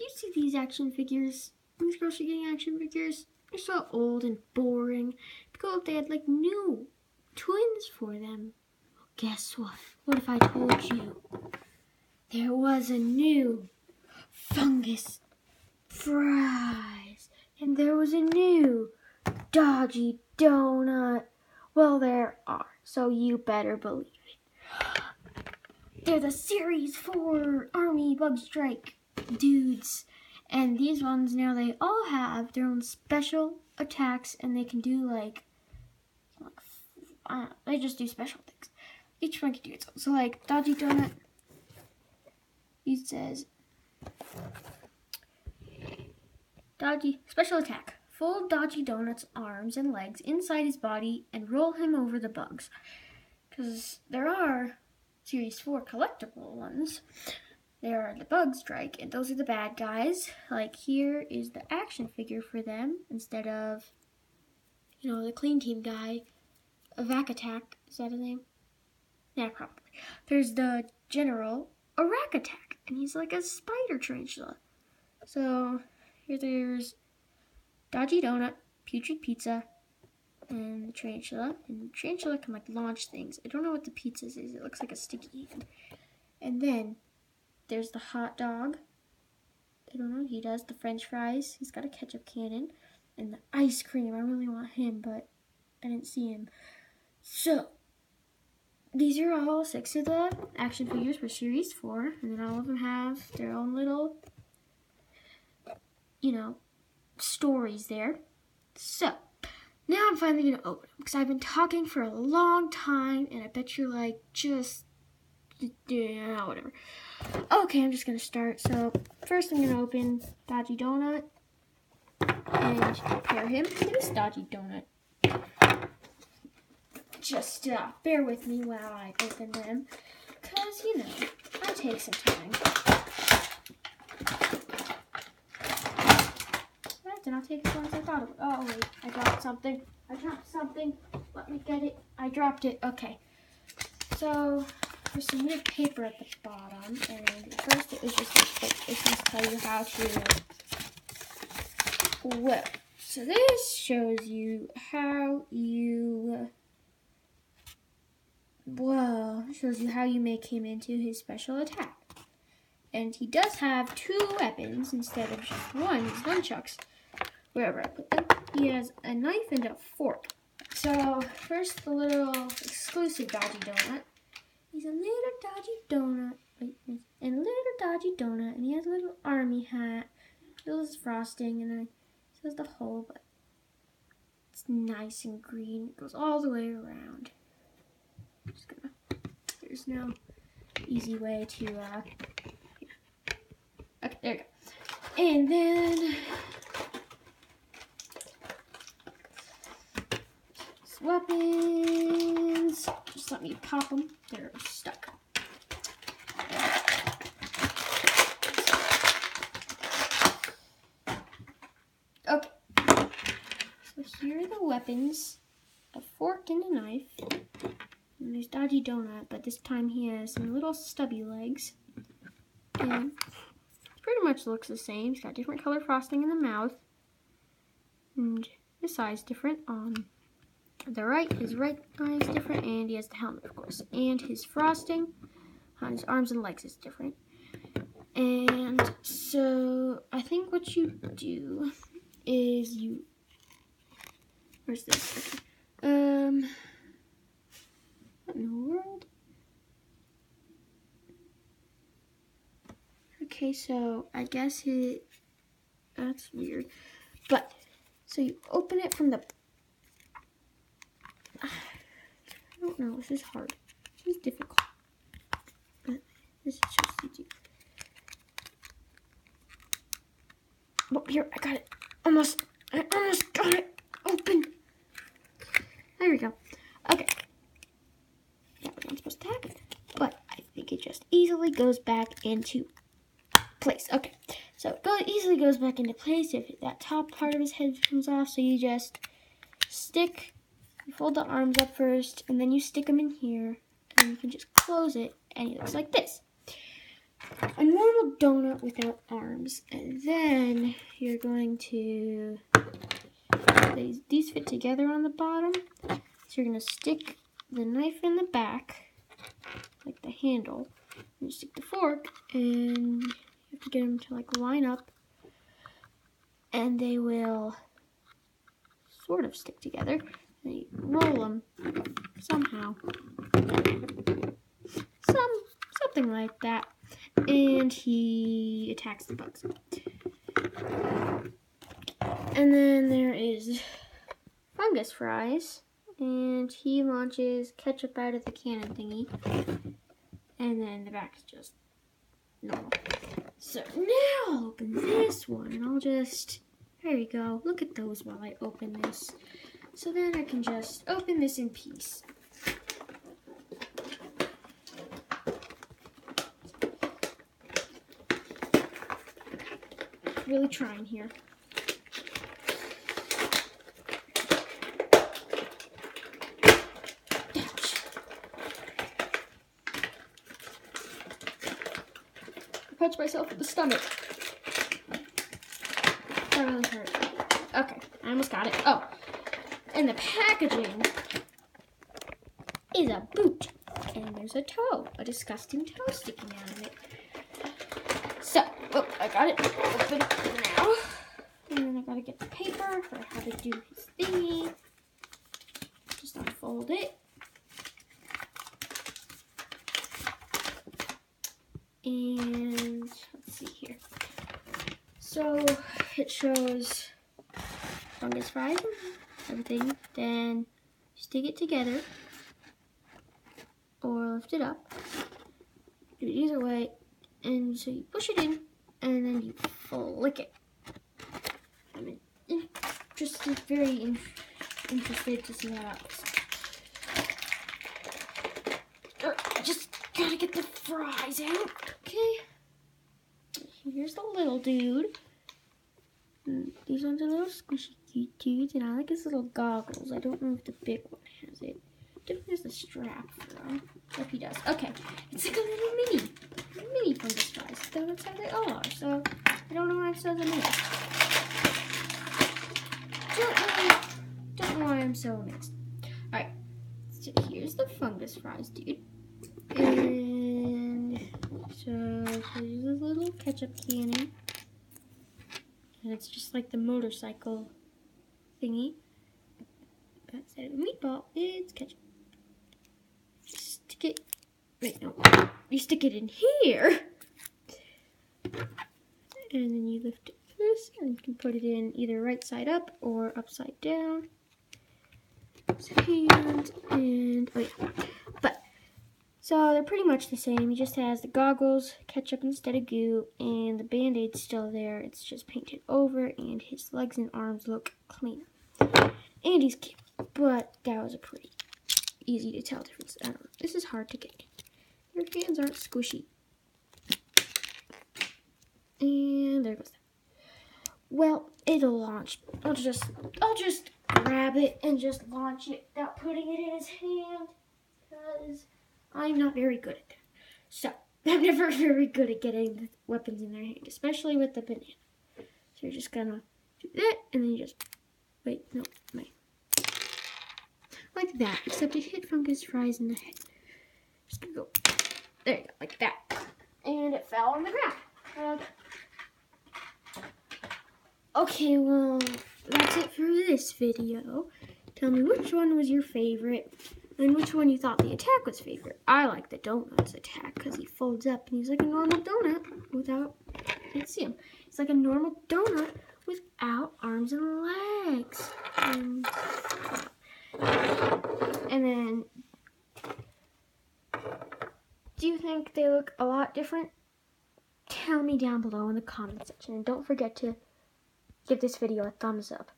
do you see these action figures? These Grossery Gang action figures? They're so old and boring. If they had like new twins for them. Well, Guess what? What if I told you there was a new fungus fries and there was a new dodgy donut? Well, there are, so you better believe it. They're the Series 4 Army Bug Strike dudes. And these ones now, they all have their own special attacks and they can do like, like uh, they just do special things. Each one can do its own. So like Dodgy Donut, he says, Dodgy, special attack. Fold Dodgy Donut's arms and legs inside his body and roll him over the bugs. Because there are Series 4 collectible ones. There are the Bug Strike, and those are the bad guys. Like here is the action figure for them instead of, you know, the Clean Team guy. A Vac Attack, is that his name? Yeah, probably. There's the General, a Rack Attack, and he's like a spider tarantula. So here there's Dodgy Donut, Putrid Pizza, and the Tarantula. And the Tarantula can like launch things. I don't know what the pizza is. It looks like a sticky. And then there's the hot dog. I don't know. He does the French fries. He's got a ketchup cannon. And the ice cream. I really want him, but I didn't see him. So, these are all six of the action figures for Series 4. And then all of them have their own little, you know, stories there. So, now I'm finally going to open them because I've been talking for a long time and I bet you're like, just, yeah, whatever. Okay, I'm just to start. So, first I'm to open Dodgy Donut and compare him to this Dodgy Donut. Just uh, bear with me while I open them because, you know, I take some time. That did not take as long as I thought it would. Oh, wait, I dropped something. I dropped something. Let me get it. I dropped it. Okay. So, there's some weird paper at the bottom, and first it was just book. It's going to tell you how to. whip. so this shows you how you. Well, shows you how you make him into his special attack. And he does have two weapons instead of just one, his nunchucks. Wherever I put them. He has a knife and a fork. So, first the little exclusive Dodgy Donut. He's a little dodgy donut. Wait, and a little dodgy donut. And he has a little army hat. It This frosting. And then says the hole, but it's nice and green. It goes all the way around. I'm just gonna, there's no easy way to, uh. Okay, there you go. And then, weapons. Just let me pop them. They're stuck. Okay. So here are the weapons. A fork and a knife. And there's Dodgy Donut, but this time he has some little stubby legs. And pretty much looks the same. He's got different color frosting in the mouth. And the size different on the right, his right eye is different, and he has the helmet, of course. And his frosting on his arms and legs is different. And so I think what you do is you. Where's this? Okay. Um. What in the world? Okay, so I guess it. That's weird. But, so you open it from the I don't know. This is hard. This is difficult. But this is just easy. Oh, here, I got it. Almost. I almost got it. There we go. Okay. That was not supposed to happen. But I think it just easily goes back into place. Okay. So it go, easily goes back into place if that top part of his head comes off. So you just stick you fold the arms up first, and then you stick them in here, and you can just close it, and he looks like this. a normal donut without arms. And then you're going to, these, these fit together on the bottom. So you're going to stick the knife in the back, like the handle. And you stick the fork, and you have to get them to like line up. And they will sort of stick together. And you roll them somehow. Some something like that. And he attacks the bugs. And then there is fungus fries. And he launches ketchup out of the cannon thingy. And then the back is just normal. So now I'll open this one and I'll just, there you go. Look at those while I open this. So then I can just open this in peace. Really trying here. I punched myself in the stomach. That really hurt. Okay, I almost got it. Oh, and the packaging is a boot. And there's a toe, a disgusting toe sticking out of it. So, oh, I got it open now. And then I gotta get the paper for how to do his thingy. Just unfold it. And let's see here. So it shows fungus fries everything. Then stick it together or lift it up. Do it either way. And so you push it in and then you flick it. I'm just very in interested to see how that looks. Uh, just gotta get the fries out. Okay. Here's the little dude. These ones are little squishy cute dudes, and I like his little goggles. I don't know if the big one has it. Definitely has the strap though. Yep, he does. Okay, it's like a little mini, mini fungus fries. Though that's how they all are. So I don't know why I'm so amazed. Don't know, don't know why I'm so mixed. All right, so here's the fungus fries, dude. And so here's a little ketchup cannon. And it's just like the motorcycle thingy. But instead of a meatball, it's ketchup. Stick it. Wait, no. You stick it in here. And then you lift it this, and you can put it in either right side up or upside down. Hand and oh yeah. So they're pretty much the same. He just has the goggles, ketchup instead of goo, and the band-aid's still there. It's just painted over, and his legs and arms look clean. And he's cute, but that was a pretty easy to tell difference. I don't know. This is hard to get. Your hands aren't squishy. And there goes that. Well, it'll launch. I'll just I'll just grab it and just launch it without putting it in his hand. Because I'm not very good at that. So I'm never very good at getting the weapons in their hand, especially with the banana. So you're just gonna do that and then you just wait, no, wait. Like that, except it hit fungus fries in the head. Just gonna go there you go, like that. And it fell on the ground. Okay, well, that's it for this video. Tell me which one was your favorite and which one you thought the attack was favorite. I like the donuts attack because he folds up and he's like a normal donut without, you see him. He's like a normal donut without arms and legs. And, and then, do you think they look a lot different? Tell me down below in the comment section. And don't forget to give this video a thumbs up.